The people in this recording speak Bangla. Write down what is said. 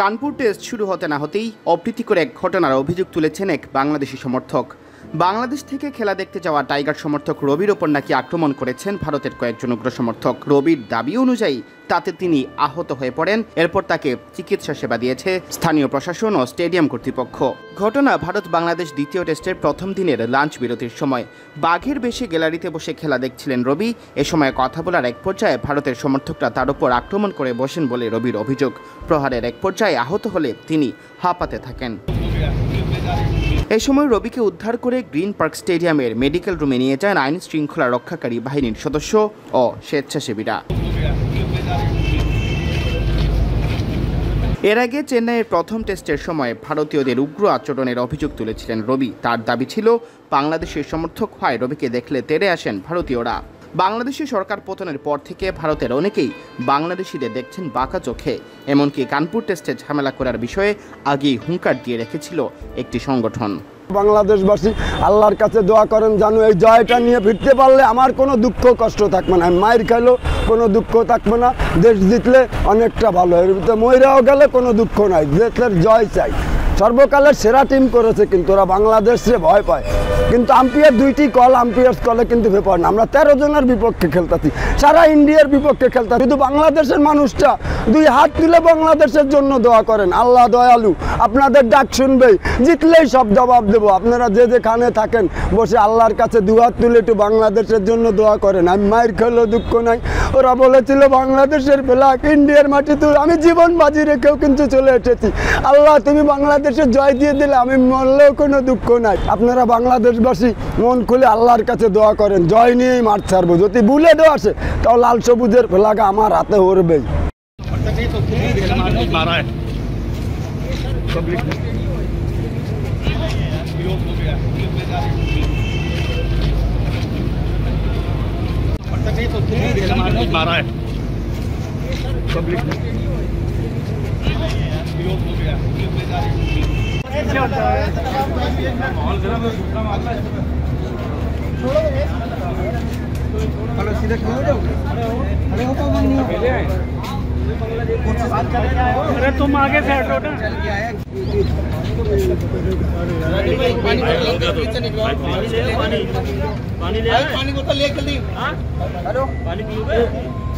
কানপুর টেস্ট শুরু হতে না হতেই অপ্রীতিকর এক ঘটনার অভিযোগ তুলেছেন এক বাংলাদেশি সমর্থক। বাংলাদেশ থেকে খেলা দেখতে যাওয়া টাইগার সমর্থক রবির ওপর নাকি আক্রমণ করেছেন ভারতের কয়েকজন উগ্র সমর্থক। রবির দাবি অনুযায়ী তাতে তিনি আহত হয়ে পড়েন। এরপর তাকে চিকিৎসা সেবা দিয়েছে স্থানীয় প্রশাসন ও স্টেডিয়াম কর্তৃপক্ষ। ঘটনা ভারত বাংলাদেশ দ্বিতীয় টেস্টের প্রথম দিনের লাঞ্চ বিরতির সময়। বাঘের বেশি গ্যালারিতে বসে খেলা দেখছিলেন রবি। এ সময় কথা বলার এক পর্যায়ে ভারতের সমর্থকরা তার উপর আক্রমণ করে বসেন বলে রবির অভিযোগ। প্রহারের এক পর্যায়ে আহত হলে তিনি হাঁপাতে থাকেন। এই সময় রবিকে উদ্ধার করে গ্রিন পার্ক স্টেডিয়ামের মেডিকেল রুমে নিয়ে যান আইন শৃঙ্খলা রক্ষাকারী বাহিনীর সদস্য ও স্বেচ্ছাসেবীরা। এর আগে চেন্নাইয়ের প্রথম টেস্টের সময় ভারতীয়দের উগ্র আচরণের অভিযোগ তুলেছিলেন রবি। তার দাবি ছিল, বাংলাদেশের সমর্থক হয় রবিকে দেখলে তেড়ে আসেন ভারতীয়রা। বাংলাদেশি সরকার পতনের পর থেকে ভারতের অনেকেই বাংলাদেশিদের দেখছেন বাঁকা চোখে। এমনকি কানপুর টেস্টে ঝামেলা করার বিষয়ে আগেই হুঙ্কার দিয়ে রেখেছিল একটি সংগঠন। বাংলাদেশবাসী, আল্লাহর কাছে দোয়া করেন, জানো, এই জয়টা নিয়ে ফিরতে পারলে আমার কোনো দুঃখ কষ্ট থাকবে না। মায়ের খাইলেও কোনো দুঃখ থাকবে না। দেশ জিতলে অনেকটা ভালো এর ময়রাও গেলে কোনো দুঃখ নাই। দেশের জয় চাই। সর্বকালের সেরা টিম করেছে কিন্তু ওরা বাংলাদেশে ভয় পায়। কিন্তু আম্পিয়ার দুইটি কল আম্পিয়ার কলে কিন্তু ব্যাপার না। আমরা তেরো জনের বিপক্ষে খেলতেছি। সারা ইন্ডিয়ার বিপক্ষে খেলতে শুধু বাংলাদেশের মানুষটা, দুই হাত তুলে বাংলাদেশের জন্য দোয়া করেন। আল্লাহ দয়ালু, আপনাদের ডাক শুনবেই। জিতলেই সব জবাব দেবো। আপনারা যে যেখানে থাকেন, বসে আল্লাহর কাছে দু হাত তুলে একটু বাংলাদেশের জন্য দোয়া করেন। আমি মায়ের খেলেও দুঃখ নাই। ওরা বলেছিল, বাংলাদেশের ফ্ল্যাগ ইন্ডিয়ার মাটিতে আমি জীবন বাজি রেখেও কিন্তু চলে এসেছি। আল্লাহ, তুমি বাংলাদেশের জয় দিয়ে দিলে আমি মরলেও কোনো দুঃখ নাই আপনারা বাংলাদেশবাসী মন খুলে আল্লাহর কাছে দোয়া করেন জয় নিয়েই মাঠ ছাড়বো যদি ভুলে দেওয়া আসে তাও লাল সবুজের ফ্ল্যাগ আমার হাতে উড়বেই मारा है पब्लिक ने विरोध हो गया अच्छा होता है माहौल गर्म है दूसरा मामला है सीधा खड़े हो खड़े हो तो नहीं पहले आए अरे तुम आगे से हटो ना चल के आया पानी ले पानी बोतल ले जल्दी हेलो पानी पियोगे